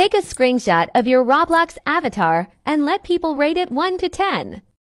Take a screenshot of your Roblox avatar and let people rate it 1 to 10.